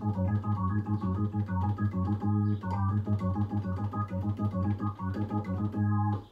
Thank you.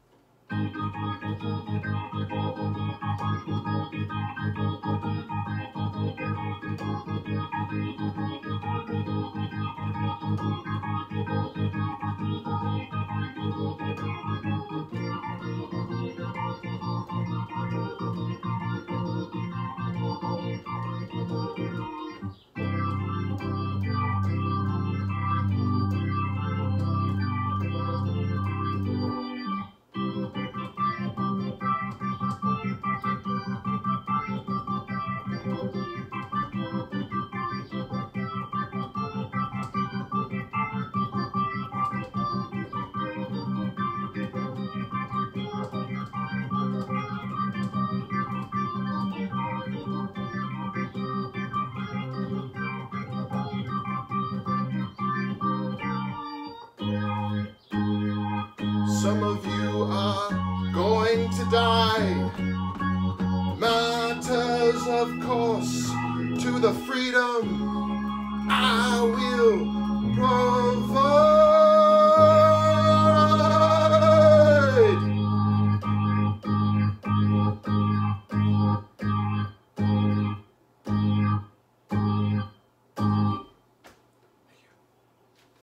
Some of you are going to die. Matters, of course, to the freedom I will